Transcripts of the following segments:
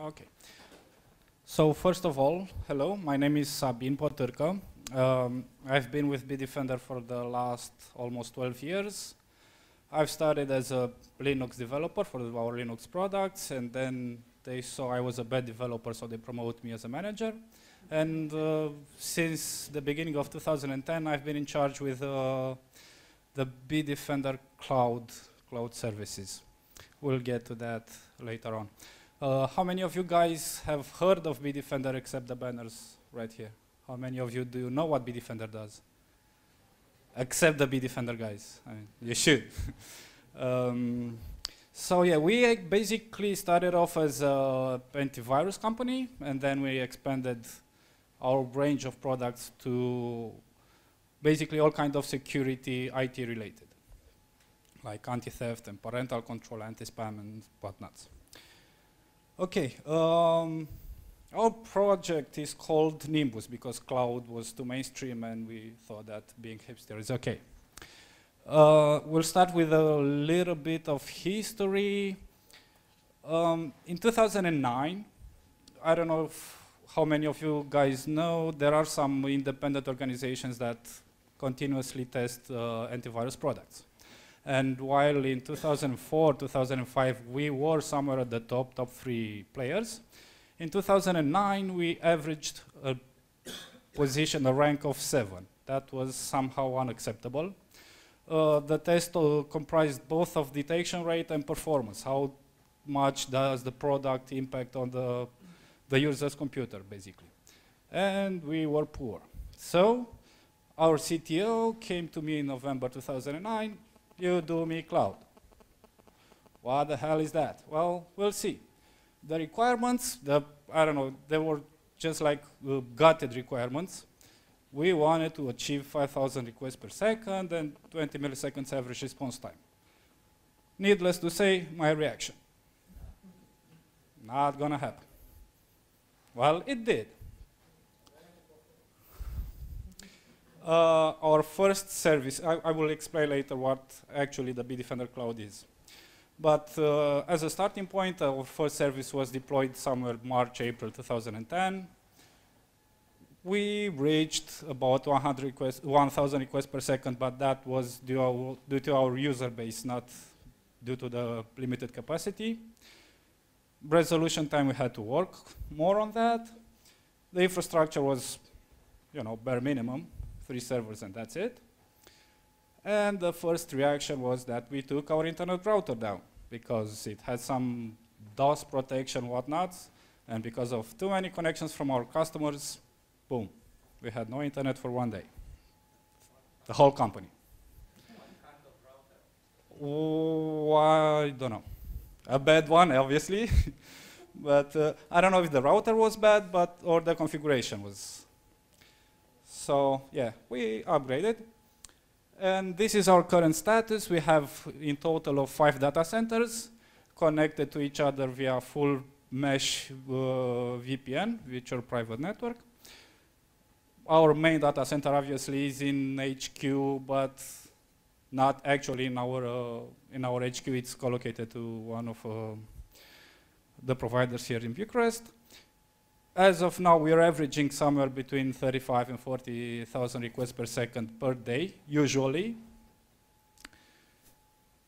Okay. So first of all, hello, my name is Sabin Potârcă. Um, I've been with Bitdefender for the last almost 12 years. I've started as a Linux developer for our Linux products, and then they saw I was a bad developer, so they promoted me as a manager. And uh, since the beginning of 2010, I've been in charge with uh, the Bitdefender Cloud cloud services. We'll get to that later on. Uh, how many of you guys have heard of Bitdefender except the banners right here? How many of you do you know what Bitdefender does? Except the Bitdefender guys. I mean, you should. um, so yeah, we basically started off as a antivirus company, and then we expanded our range of products to basically all kind of security IT related, like anti-theft and parental control, anti-spam and whatnot. Okay, um, our project is called Nimbus because cloud was too mainstream and we thought that being hipster is okay. Uh, we'll start with a little bit of history. Um, in 2009, I don't know how many of you guys know, there are some independent organizations that continuously test uh, antivirus products. And while in 2004, 2005, we were somewhere at the top, top three players, in 2009, we averaged a position, a rank of seven. That was somehow unacceptable. Uh, the test uh, comprised both of detection rate and performance. How much does the product impact on the, the user's computer, basically. And we were poor. So our CTO came to me in November 2009, you do me cloud. What the hell is that? Well, we'll see the requirements, the, I don't know, they were just like uh, gutted requirements. We wanted to achieve 5,000 requests per second and 20 milliseconds average response time. Needless to say, my reaction. Not gonna happen. Well, it did. Uh, our first service, I, I, will explain later what actually the Bitdefender Cloud is. But uh, as a starting point, our first service was deployed somewhere March, April 2010. We reached about 100 requests, 1,000 requests per second, but that was due, our, due to our user base, not due to the limited capacity. Resolution time, we had to work more on that. The infrastructure was, you know, bare minimum, three servers and that's it. And the first reaction was that we took our internet router down because it had some DOS protection, whatnot, and because of too many connections from our customers, boom, we had no internet for one day. The whole company. Oh, I don't know. A bad one, obviously. but uh, I don't know if the router was bad, but or the configuration was. So yeah, we upgraded. And this is our current status. We have in total of five data centers connected to each other via full mesh uh, VPN, virtual private network. Our main data center obviously is in HQ, but not actually in our uh, in our HQ. It's collocated to one of uh, the providers here in Bucharest as of now, we are averaging somewhere between 35 and 40,000 requests per second per day, usually.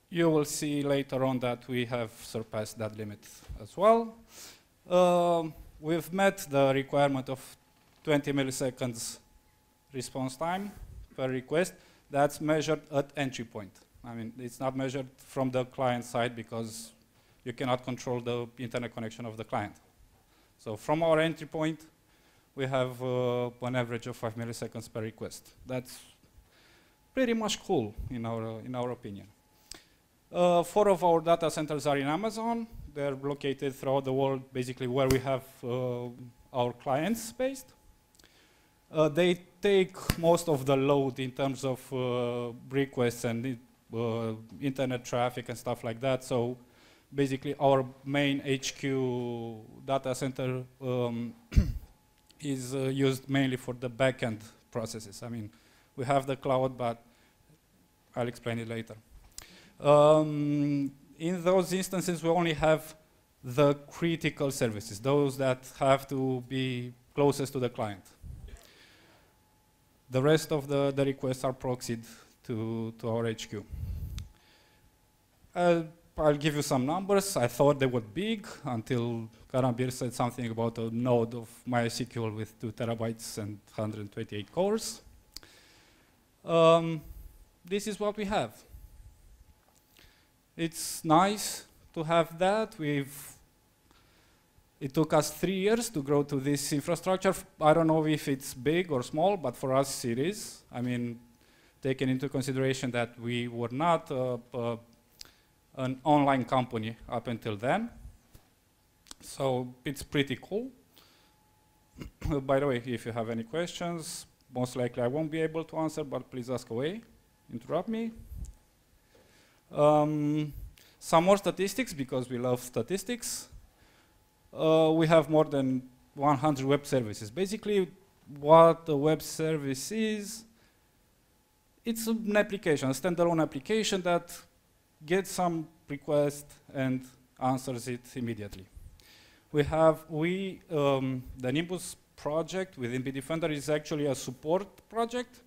You will see later on that we have surpassed that limit as well. Um, we've met the requirement of 20 milliseconds response time per request. That's measured at entry point. I mean, it's not measured from the client side because you cannot control the internet connection of the client. So from our entry point, we have uh, an average of 5 milliseconds per request. That's pretty much cool in our, uh, in our opinion. Uh, four of our data centers are in Amazon. They're located throughout the world, basically where we have uh, our clients based. Uh, they take most of the load in terms of uh, requests and internet traffic and stuff like that. So basically our main HQ data center um, is uh, used mainly for the backend processes. I mean, we have the cloud, but I'll explain it later. Um, in those instances, we only have the critical services, those that have to be closest to the client. The rest of the, the requests are proxied to, to our HQ. Uh, I'll give you some numbers. I thought they were big until Karanbir said something about a node of MySQL with 2 terabytes and 128 cores. Um, this is what we have. It's nice to have that. We've it took us three years to grow to this infrastructure. I don't know if it's big or small, but for us it is. I mean, taking into consideration that we were not an online company up until then. So it's pretty cool. By the way, if you have any questions, most likely I won't be able to answer, but please ask away. Interrupt me. Um, some more statistics, because we love statistics. Uh, we have more than 100 web services. Basically, what a web service is, it's an application, a standalone application that gets some request and answers it immediately. We have, we, um, the Nimbus project within Bitdefender is actually a support project.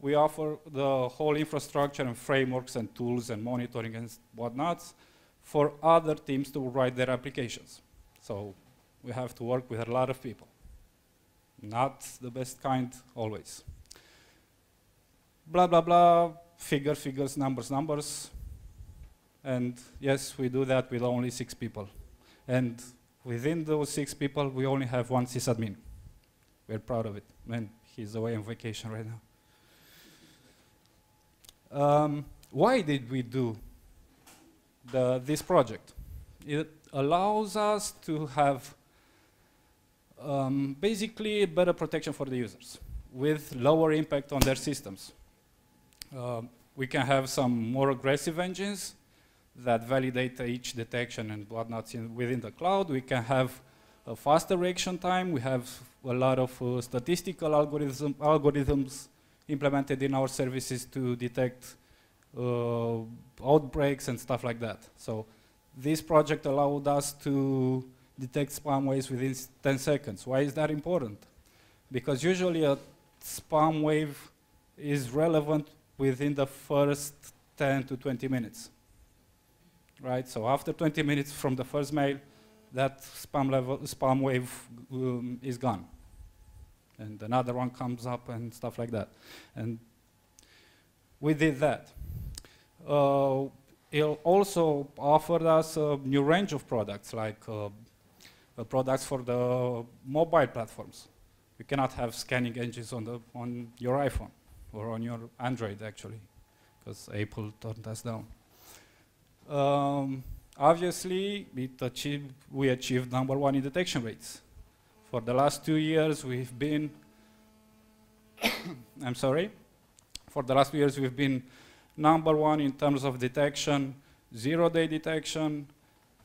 We offer the whole infrastructure and frameworks and tools and monitoring and whatnots for other teams to write their applications. So we have to work with a lot of people. Not the best kind always. Blah, blah, blah, figure, figures, numbers, numbers. And yes, we do that with only six people. And within those six people, we only have one sysadmin. We're proud of it. And he's away on vacation right now. Um, why did we do the, this project? It allows us to have um, basically better protection for the users with lower impact on their systems. Uh, we can have some more aggressive engines that validate each detection and whatnot within the cloud. We can have a faster reaction time. We have a lot of uh, statistical algorithm, algorithms implemented in our services to detect uh, outbreaks and stuff like that. So this project allowed us to detect spam waves within 10 seconds. Why is that important? Because usually a spam wave is relevant within the first 10 to 20 minutes. Right? So after 20 minutes from the first mail, that spam, level, spam wave um, is gone. And another one comes up and stuff like that. And we did that. Uh, it also offered us a new range of products, like uh, uh, products for the mobile platforms. You cannot have scanning engines on, the, on your iPhone or on your Android, actually, because Apple turned us down. Um, obviously, achieved, we achieved number one in detection rates. For the last two years, we've been, I'm sorry, for the last two years, we've been number one in terms of detection, zero-day detection,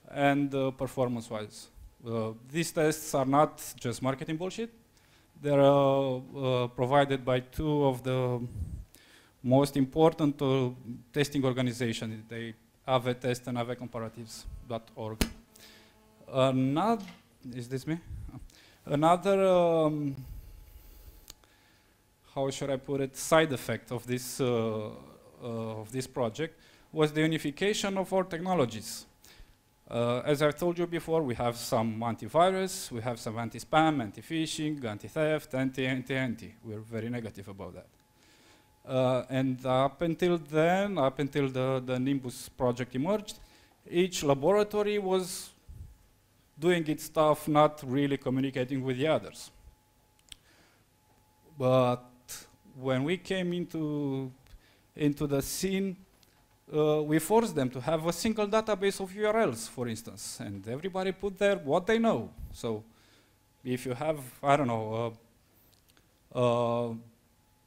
and uh, performance-wise. Uh, these tests are not just marketing bullshit. They're uh, uh provided by two of the most important uh, testing organizations, they AV-Test and AV-Comparatives.org. Another, is this me? Another, um, how should I put it, side effect of this uh, uh, of this project was the unification of our technologies. Uh, as I've told you before, we have some antivirus, we have some anti-spam, anti-phishing, anti-theft, anti-anti-anti. We're very negative about that. Uh, and up until then, up until the, the Nimbus project emerged, each laboratory was doing its stuff, not really communicating with the others. But when we came into into the scene, uh, we forced them to have a single database of URLs, for instance, and everybody put there what they know. So if you have, I don't know, uh, uh,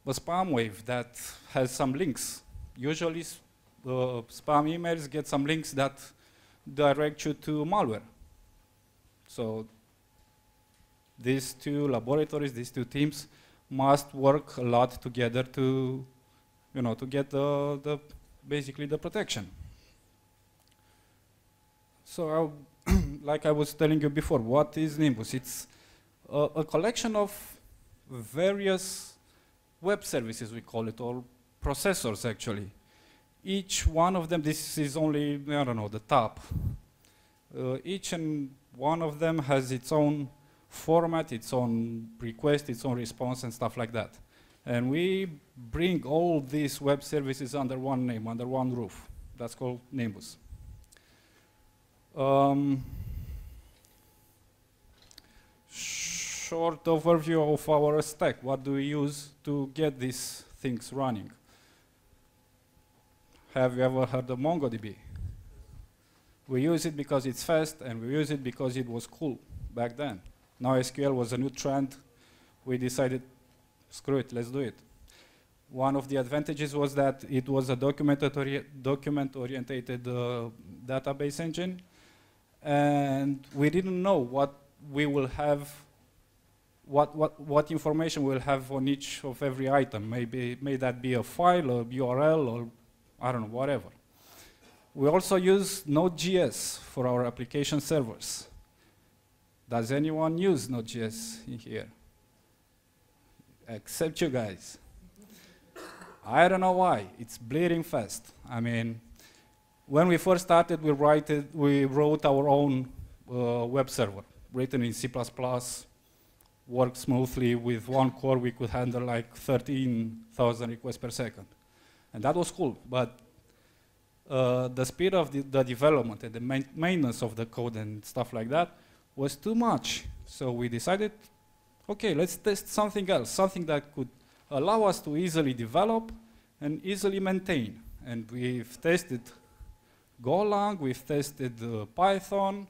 a spam wave that has some links, usually uh, spam emails get some links that direct you to malware. So these two laboratories, these two teams must work a lot together to you know, to get the, the basically the protection. So like I was telling you before, what is Nimbus? It's a, a collection of various web services, we call it, or processors actually. Each one of them, this is only, I don't know, the top. Uh, each and one of them has its own format, its own request, its own response, and stuff like that. And we bring all these web services under one name, under one roof. That's called Nimbus. Um, short overview of our stack. What do we use to get these things running? Have you ever heard of MongoDB? We use it because it's fast, and we use it because it was cool back then. NoSQL was a new trend. We decided, screw it, let's do it. One of the advantages was that it was a document-oriented document uh, database engine, and we didn't know what we will have, what, what, what information we'll have on each of every item. Maybe may that be a file or URL or I don't know, whatever. We also use Node.js for our application servers. Does anyone use Node.js in here? Except you guys. I don't know why. It's bleeding fast. I mean, when we first started, we, we wrote our own uh, web server, written in C++, worked smoothly. With one core, we could handle like 13,000 requests per second. And that was cool, but uh, the speed of the, the development and the main maintenance of the code and stuff like that was too much. So we decided, okay, let's test something else, something that could allow us to easily develop and easily maintain. And we've tested Golang, we've tested uh, Python,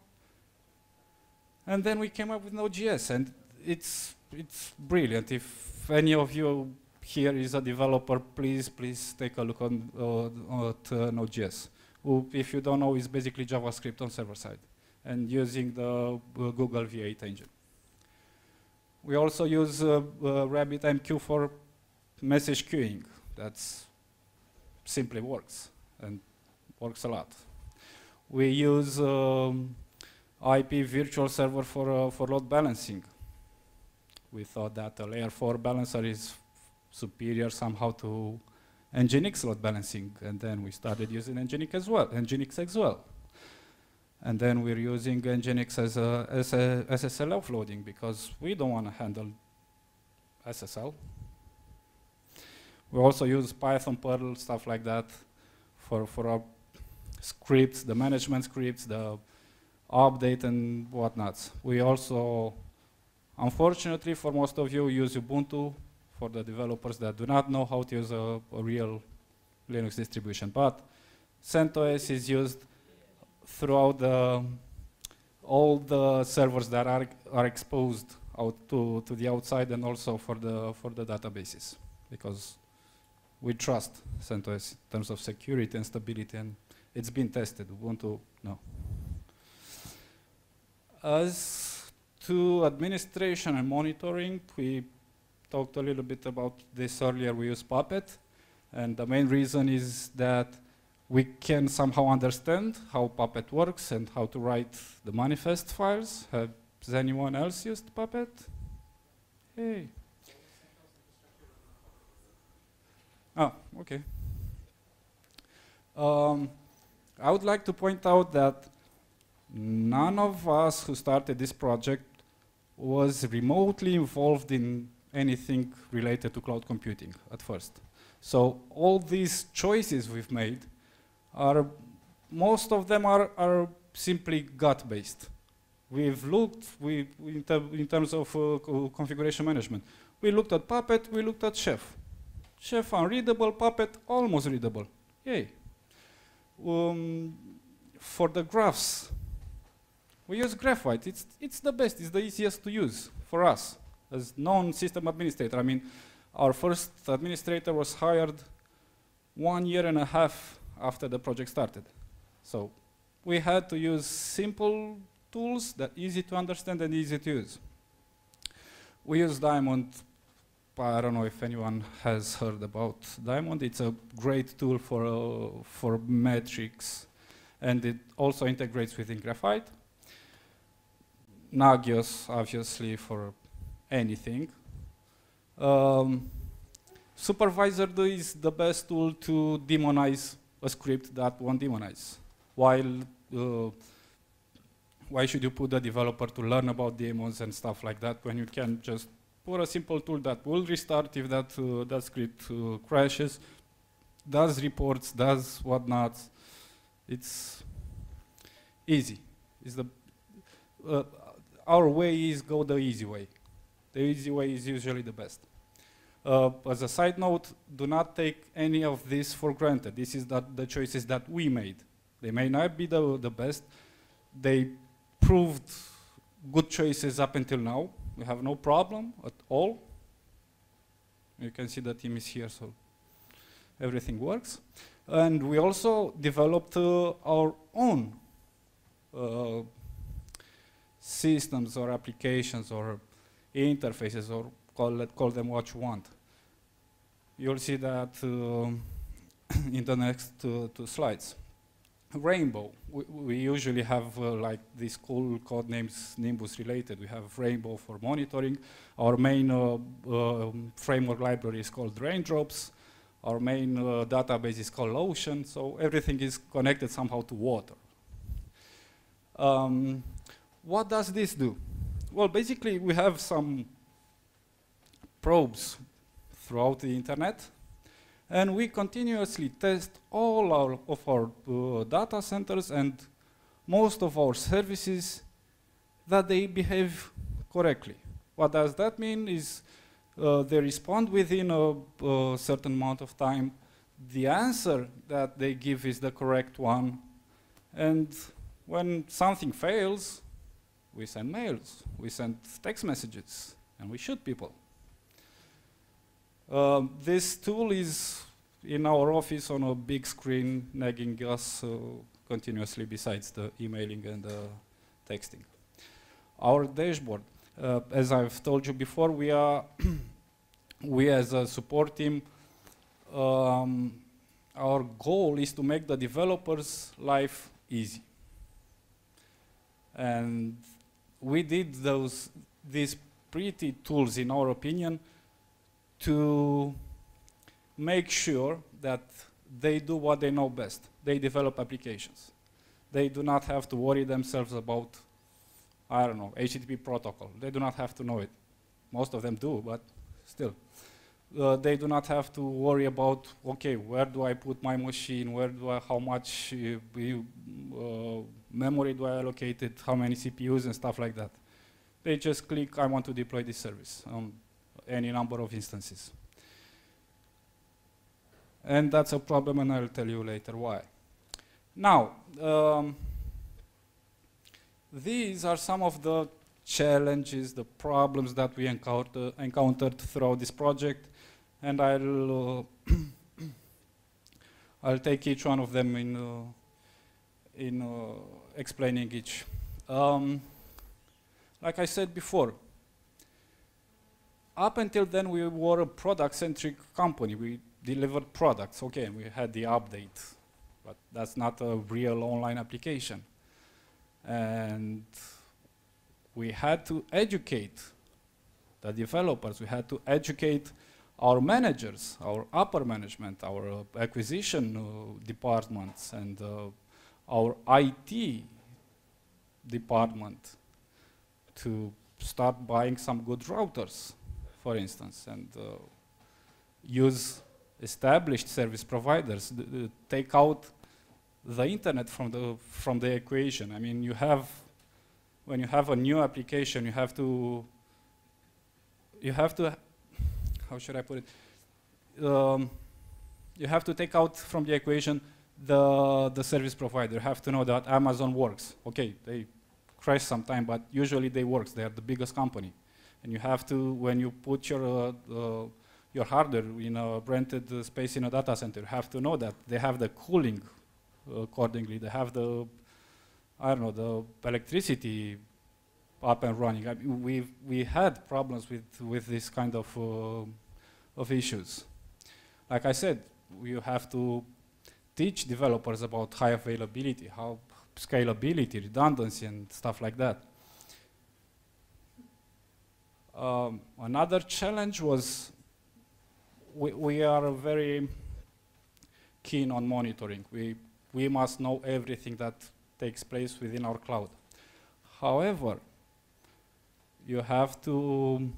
and then we came up with Node.js, and it's, it's brilliant. If any of you here is a developer, please, please take a look on, uh, at uh, Node.js. If you don't know, it's basically JavaScript on server side and using the uh, Google V8 engine. We also use uh, uh, RabbitMQ for message queuing. That's simply works and works a lot. We use um, IP virtual server for, uh, for load balancing. We thought that a layer 4 balancer is superior somehow to Nginx load balancing, and then we started using Nginx as well, Nginx as well. And then we're using Nginx as a, as a SSL offloading because we don't want to handle SSL. We also use Python, Perl, stuff like that for, for our scripts, the management scripts, the update and whatnot. We also, unfortunately for most of you, use Ubuntu for the developers that do not know how to use a, a real Linux distribution. But CentOS is used throughout the, all the servers that are, are exposed out to, to the outside and also for the, for the databases because we trust CentOS in terms of security and stability and it's been tested. Ubuntu, no. As to administration and monitoring, we talked a little bit about this earlier. We use Puppet, and the main reason is that we can somehow understand how Puppet works and how to write the manifest files. Has anyone else used Puppet? Hey. Oh, okay. Um, I would like to point out that none of us who started this project was remotely involved in anything related to cloud computing at first. So all these choices we've made are, most of them are, are simply gut-based. We've looked, we, in, ter in terms of uh, configuration management, we looked at Puppet, we looked at Chef. Chef unreadable, Puppet almost readable. Yay. Um, for the graphs, we use Graphite. It's, it's the best, it's the easiest to use for us as non-system administrator. I mean, our first administrator was hired one year and a half after the project started. So we had to use simple tools that easy to understand and easy to use. We use Diamond. I don't know if anyone has heard about Diamond. It's a great tool for, uh, for metrics, and it also integrates within Graphite. Nagios, obviously, for anything. Um, supervisor is the best tool to daemonize a script that won't daemonize. While uh, why should you put the developer to learn about daemons and stuff like that when you can just put a simple tool that will restart if that, uh, that script uh, crashes, does reports, does whatnot. It's easy. It's the, uh, our way is go the easy way. The easy way is usually the best. Uh, as a side note, do not take any of this for granted. This is that the choices that we made. They may not be the, the best. They proved good choices up until now. We have no problem at all. You can see the team is here, so everything works. And we also developed uh, our own uh, systems or applications or interfaces or call, it, call them what you want. You'll see that uh, in the next uh, two slides. Rainbow, we, we usually have uh, like these cool code names Nimbus related. We have Rainbow for monitoring. Our main uh, um, framework library is called Raindrops. Our main uh, database is called Ocean. So everything is connected somehow to water. Um, what does this do? Well, basically, we have some probes throughout the internet, and we continuously test all our, of our uh, data centers and most of our services that they behave correctly. What does that mean is uh, they respond within a, a certain amount of time. The answer that they give is the correct one. And when something fails, we send mails, we send text messages, and we shoot people. Um, this tool is in our office on a big screen, nagging us uh, continuously besides the emailing and the texting. Our dashboard, uh, as I've told you before, we are, we as a support team, um, our goal is to make the developers' life easy. And we did those, these pretty tools, in our opinion, to make sure that they do what they know best. They develop applications. They do not have to worry themselves about, I don't know, HTTP protocol. They do not have to know it. Most of them do, but still. Uh, they do not have to worry about, okay, where do I put my machine, where do I, how much uh, uh, memory do I allocate it, how many CPUs and stuff like that. They just click, I want to deploy this service on any number of instances. And that's a problem, and I'll tell you later why. Now, um, these are some of the challenges, the problems that we encounter, encountered throughout this project, and I'll uh, I'll take each one of them in uh, in uh, explaining each. Um, like I said before, up until then we were a product-centric company. We delivered products. Okay, and we had the update, but that's not a real online application. And we had to educate the developers. We had to educate our managers, our upper management, our uh, acquisition uh, departments, and uh, our IT department to start buying some good routers, for instance, and uh, use established service providers, take out the internet from the, from the equation. I mean, you have, when you have a new application, you have to, you have to, how should I put it? Um, you have to take out from the equation the, the service provider. You have to know that Amazon works. Okay, they crash sometime, but usually they work. They are the biggest company. And you have to, when you put your uh, uh, your hardware in a rented space in a data center. You have to know that they have the cooling uh, accordingly. They have the, I don't know, the electricity up and running. I mean, we we had problems with with this kind of uh, of issues. Like I said, you have to teach developers about high availability, how scalability, redundancy, and stuff like that. Um, another challenge was we, we are very keen on monitoring. We, we must know everything that takes place within our cloud. However, you have to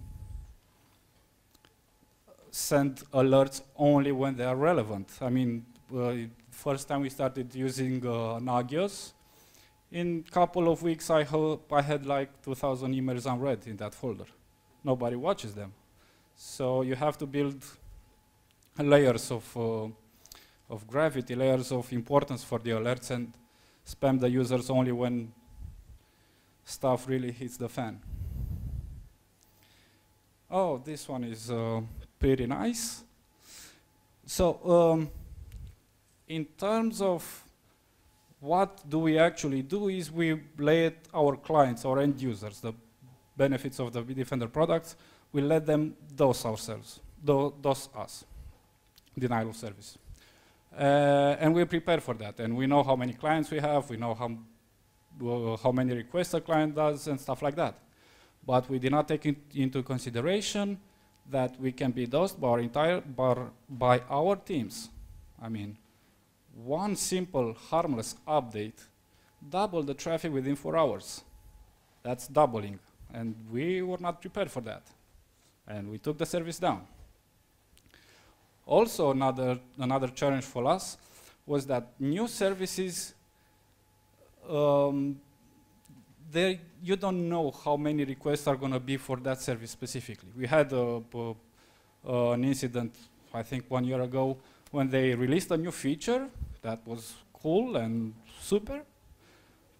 send alerts only when they are relevant. I mean, uh, first time we started using uh, Nagios, in a couple of weeks I, hope I had like 2,000 emails unread in that folder. Nobody watches them. So you have to build layers of, uh, of gravity, layers of importance for the alerts and spam the users only when stuff really hits the fan. Oh, this one is uh, pretty nice. So, um, in terms of what do we actually do is we let our clients, our end users, the benefits of the Bitdefender products, we let them dose ourselves, do DOS us, denial of service. Uh, and we prepare for that, and we know how many clients we have, we know how, uh, how many requests a client does, and stuff like that. But we did not take into consideration that we can be dosed by our entire by, by our teams. I mean, one simple harmless update double the traffic within four hours. That's doubling, and we were not prepared for that, and we took the service down. Also, another another challenge for us was that new services um, there you don't know how many requests are going to be for that service specifically. We had a, a, uh, an incident, I think one year ago, when they released a new feature that was cool and super,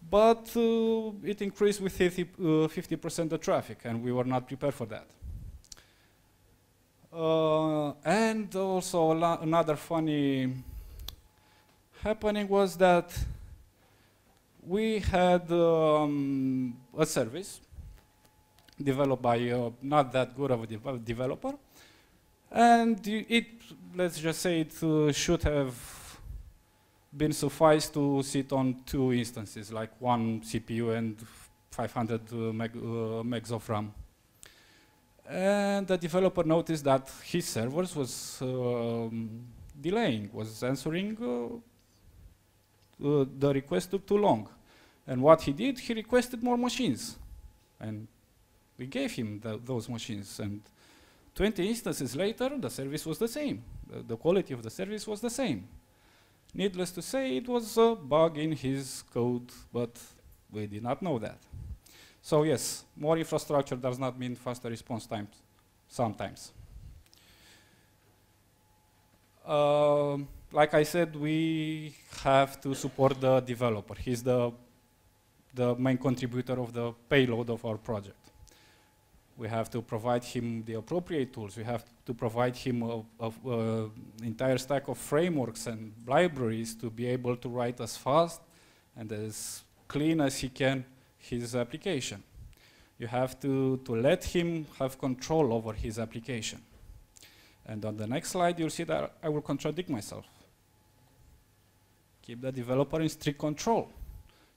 but uh, it increased with 50% uh, the traffic, and we were not prepared for that. Uh, and also another funny happening was that we had um, a service developed by uh, not that good of a de developer, and it, let's just say, it uh, should have been suffice to sit on two instances, like one CPU and 500 uh, meg, uh, megs of RAM. And the developer noticed that his servers was um, delaying, was answering uh, uh, the request took too long. And what he did, he requested more machines. And we gave him those machines. And 20 instances later, the service was the same. The, the, quality of the service was the same. Needless to say, it was a bug in his code, but we did not know that. So yes, more infrastructure does not mean faster response times, sometimes. Uh, like I said, we have to support the developer. He's the the main contributor of the payload of our project. We have to provide him the appropriate tools. We have to provide him an entire stack of frameworks and libraries to be able to write as fast and as clean as he can his application. You have to, to let him have control over his application. And on the next slide, you'll see that I will contradict myself. Keep the developer in strict control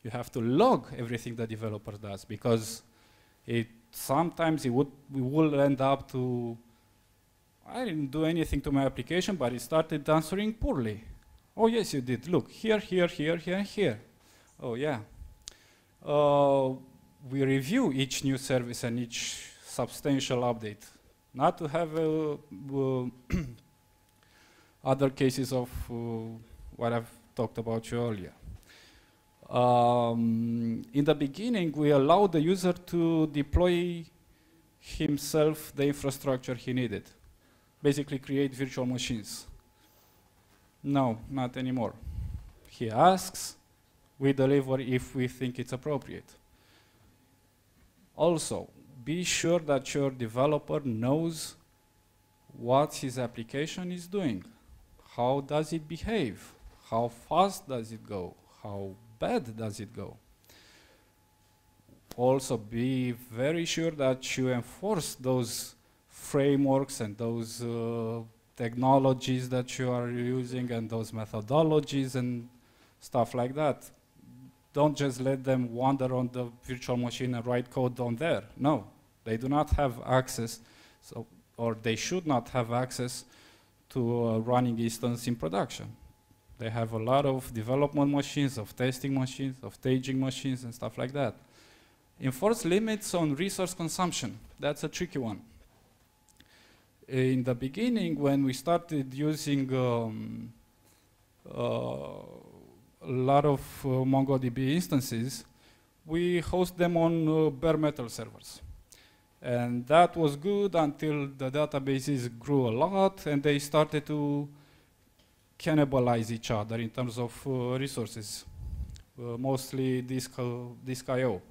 you have to log everything the developer does because it sometimes it would we will end up to I didn't do anything to my application, but it started answering poorly. Oh yes, you did. Look here, here, here, here, here. Oh yeah. Uh, we review each new service and each substantial update, not to have uh, uh, other cases of uh, what I've talked about you earlier. Um, in the beginning, we allowed the user to deploy himself the infrastructure he needed. Basically create virtual machines. No, not anymore. He asks, we deliver if we think it's appropriate. Also, be sure that your developer knows what his application is doing. How does it behave? How fast does it go? How bad does it go? Also be very sure that you enforce those frameworks and those uh, technologies that you are using and those methodologies and stuff like that. Don't just let them wander on the virtual machine and write code on there. No, They do not have access, so, or they should not have access to a running instance in production. They have a lot of development machines, of testing machines, of staging machines, and stuff like that. Enforce limits on resource consumption. That's a tricky one. In the beginning, when we started using um, uh, a lot of uh, MongoDB instances, we host them on uh, bare metal servers. And that was good until the databases grew a lot and they started to cannibalize each other in terms of uh, resources, uh, mostly disk, disk I.O.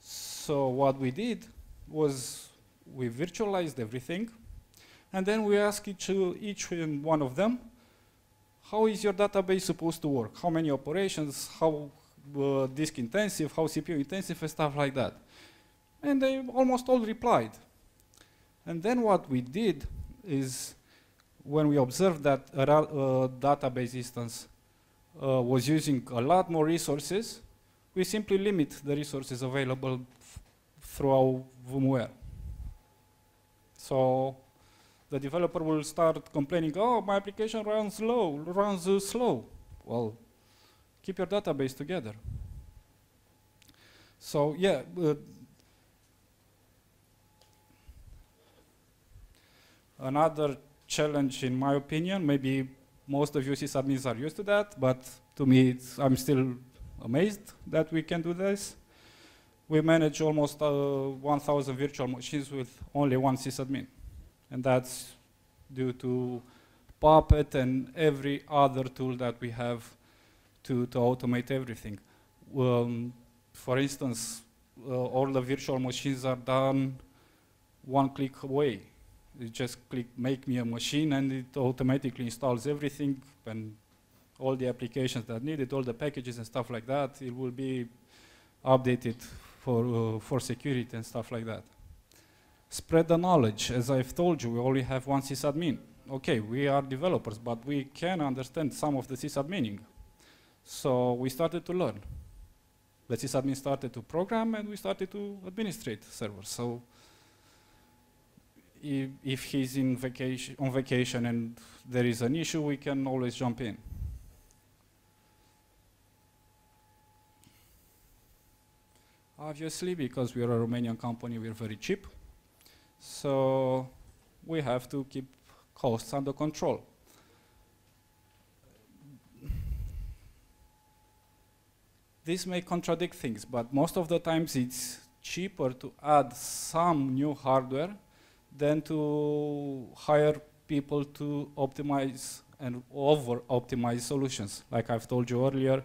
So what we did was we virtualized everything and then we asked each, each one of them, how is your database supposed to work? How many operations, how uh, disk intensive, how CPU intensive, and stuff like that. And they almost all replied. And then what we did is when we observed that a uh, database instance uh, was using a lot more resources, we simply limit the resources available throughout VMware. So the developer will start complaining, oh, my application runs slow, runs uh, slow. Well, keep your database together. So yeah, uh, another challenge in my opinion, maybe most of you sysadmins are used to that, but to me I'm still amazed that we can do this. We manage almost uh, 1,000 virtual machines with only one sysadmin. And that's due to Puppet and every other tool that we have to, to automate everything. Um, for instance, uh, all the virtual machines are done one click away. You just click make me a machine and it automatically installs everything and all the applications that need it, all the packages and stuff like that. It will be updated for, uh, for security and stuff like that. Spread the knowledge. As I've told you, we only have one sysadmin. Okay, we are developers, but we can understand some of the sysadmining. So we started to learn. The sysadmin started to program and we started to administrate servers. So if, if he's in vacation, on vacation and there is an issue, we can always jump in. Obviously, because we are a Romanian company, we're very cheap. So we have to keep costs under control. this may contradict things, but most of the times it's cheaper to add some new hardware than to hire people to optimize and over-optimize solutions. Like I've told you earlier,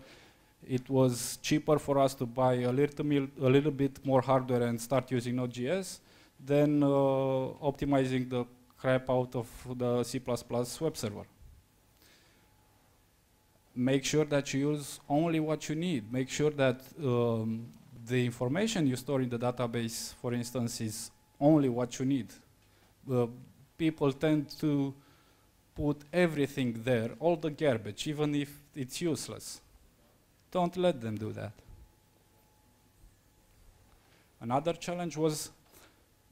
it was cheaper for us to buy a little, a little bit more hardware and start using Node.js than uh, optimizing the crap out of the C++ web server make sure that you use only what you need. Make sure that um, the information you store in the database, for instance, is only what you need. Uh, people tend to put everything there, all the garbage, even if it's useless. Don't let them do that. Another challenge was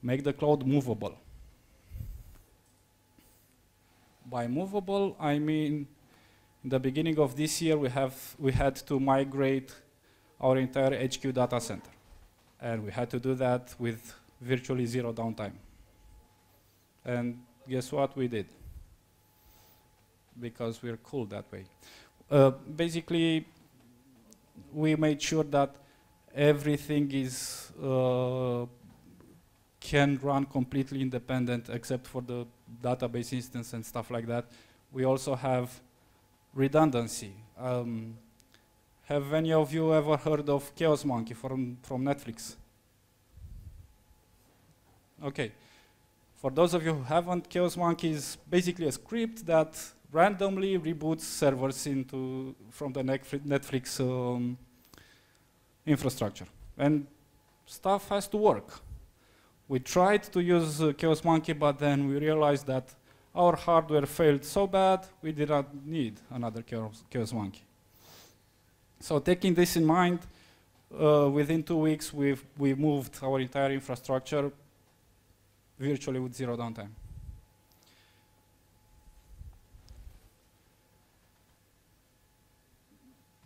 make the cloud movable. By movable, I mean in the beginning of this year, we, have, we had to migrate our entire HQ data center. And we had to do that with virtually zero downtime. And guess what we did? Because we're cool that way. Uh, basically, we made sure that everything is uh, can run completely independent except for the database instance and stuff like that. We also have redundancy. Um, have any of you ever heard of Chaos Monkey from, from Netflix? Okay. For those of you who haven't, Chaos Monkey is basically a script that randomly reboots servers into from the Netflix um, infrastructure. And stuff has to work. We tried to use uh, Chaos Monkey, but then we realized that our hardware failed so bad, we did not need another Chaos, Chaos Monkey. So taking this in mind, uh, within two weeks, we've we moved our entire infrastructure virtually with zero downtime.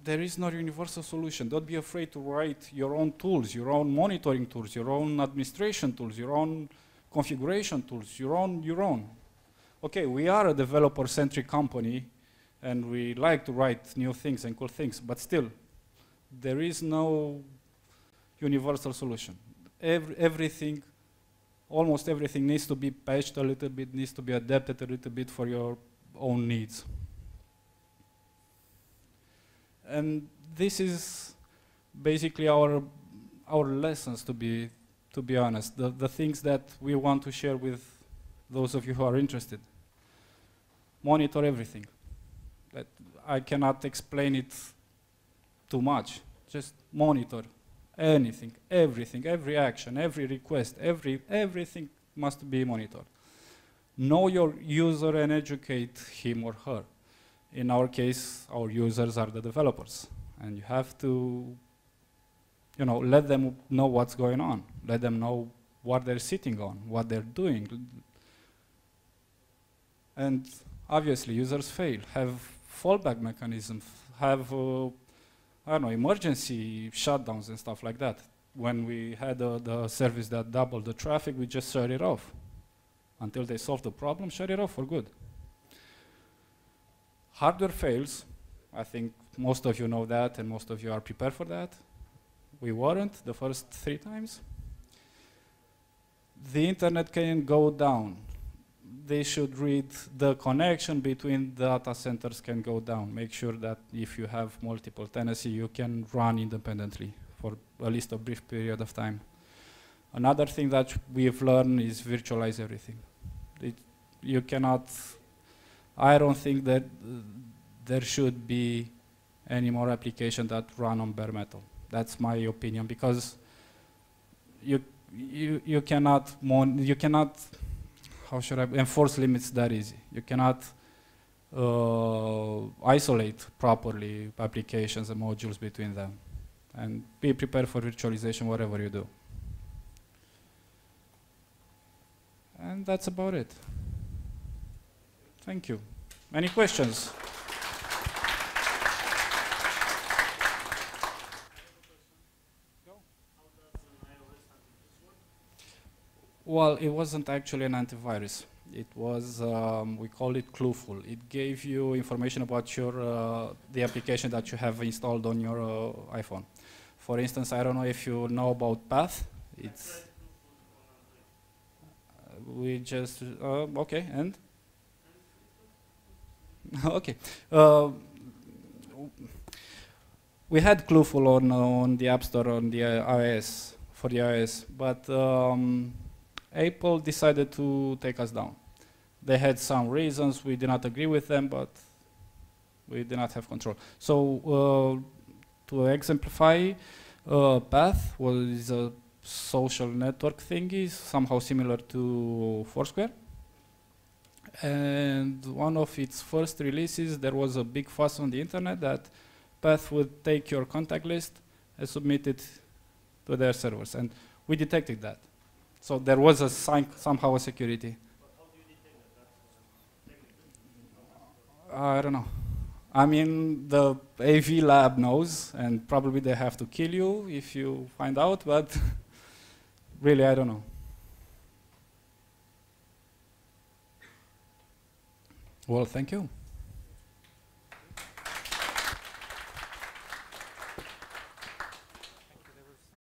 There is no universal solution. Don't be afraid to write your own tools, your own monitoring tools, your own administration tools, your own configuration tools, your own, your own. Okay, we are a developer-centric company, and we like to write new things and cool things, but still, there is no universal solution. Every, everything, almost everything needs to be patched a little bit, needs to be adapted a little bit for your own needs. And this is basically our, our lessons, to be, to be honest, the, the things that we want to share with those of you who are interested. Monitor everything. That I cannot explain it too much. Just monitor anything, everything, every action, every request, every, everything must be monitored. Know your user and educate him or her. In our case, our users are the developers. And you have to you know, let them know what's going on. Let them know what they're sitting on, what they're doing. And obviously, users fail. Have fallback mechanisms. Have uh, I don't know, emergency shutdowns and stuff like that. When we had uh, the service that doubled the traffic, we just shut it off. Until they solve the problem, shut it off for good. Hardware fails. I think most of you know that and most of you are prepared for that. We weren't the first three times. The internet can go down they should read the connection between data centers can go down. Make sure that if you have multiple tenancy, you can run independently for at least a brief period of time. Another thing that we've learned is virtualize everything. It, you cannot, I don't think that there should be any more application that run on bare metal. That's my opinion because you, you, you cannot, you cannot how should I enforce limits that easy. You cannot uh, isolate properly applications and modules between them. And be prepared for virtualization whatever you do. And that's about it. Thank you. Any questions? Well, it wasn't actually an antivirus. It was, um, we call it Clueful. It gave you information about your, uh, the application that you have installed on your uh, iPhone. For instance, I don't know if you know about Path. It's, uh, we just, uh, okay, and? okay. Uh, we had Clueful on, on the App Store on the iOS, for the iOS, but um, Apple decided to take us down. They had some reasons, we did not agree with them, but we did not have control. So uh, to exemplify, uh, Path was a social network thingy, somehow similar to Foursquare. And one of its first releases, there was a big fuss on the internet that Path would take your contact list and submit it to their servers. And we detected that. So there was a somehow a security. I don't know. I mean, the AV lab knows, and probably they have to kill you if you find out, but really, I don't know. Well, thank you.